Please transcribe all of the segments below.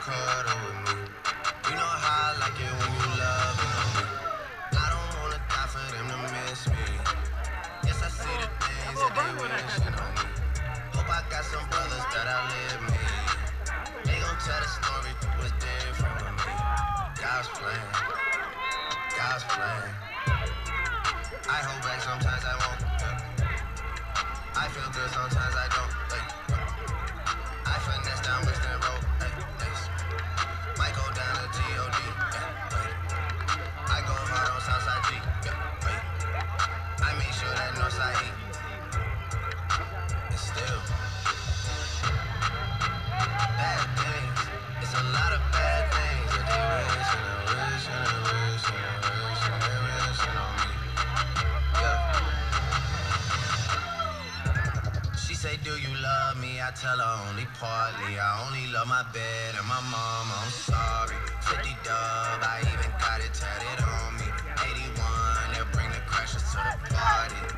cuddle with me. You know how I like it when you love me. I don't wanna die for them to miss me. Yes, I see the things that they wishing on me. Hope I got some brothers that outlive me. They gon' tell the story was different with me. God's plan, God's plan. I hold back sometimes I won't. I feel good sometimes I don't. I tell her only partly. I only love my bed and my mom. I'm sorry. 50 dub, I even got it tatted on me. 81, they'll bring the crashes to the party.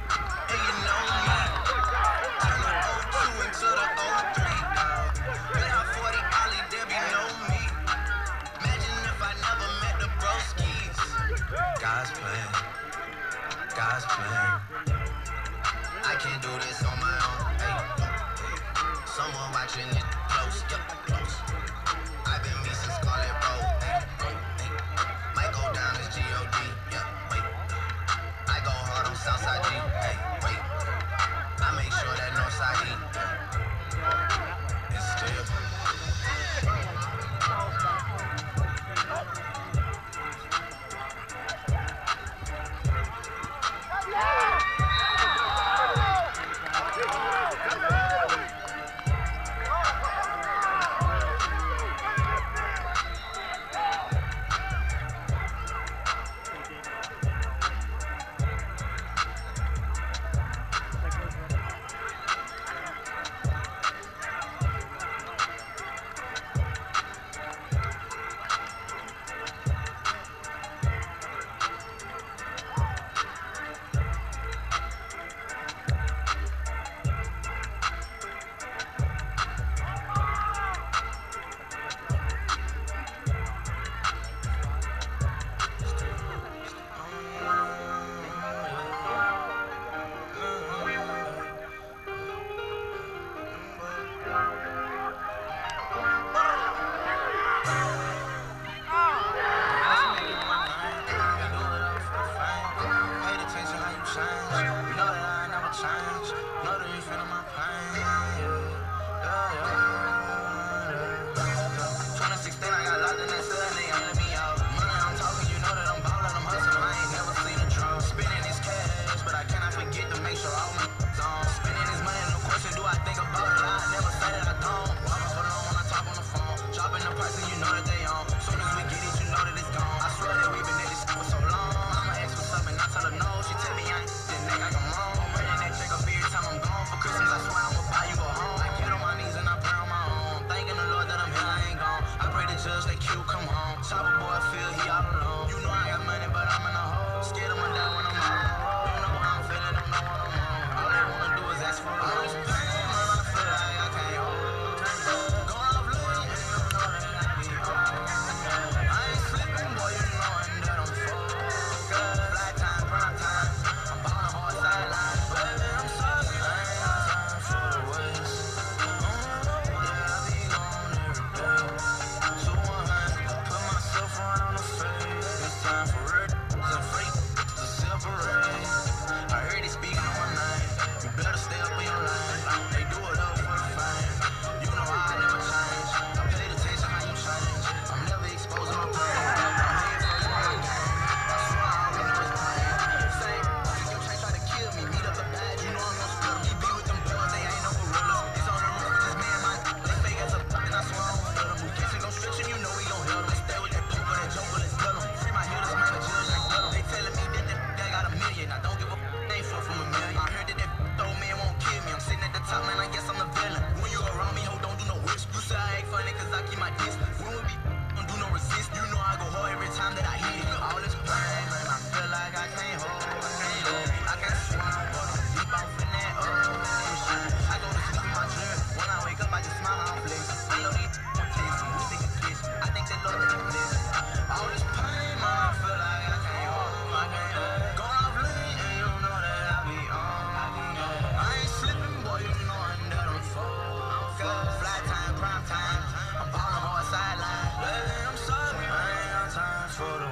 for the.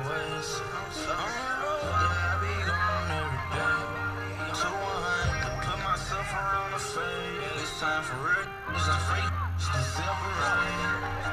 Yeah, I be gone every day. I put myself the fade. It's time for it. It's a freak. It's December. Right?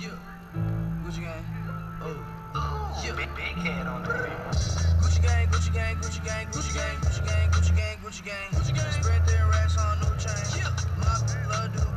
Yeah. Gucci gang. Oh. oh. Yeah. Big, big head on the beat. Gucci gang, Gucci gang, Gucci gang, Gucci gang, Gucci gang, Gucci gang, Gucci gang, Gucci gang. Spread their racks on new chains. Yeah. My blood do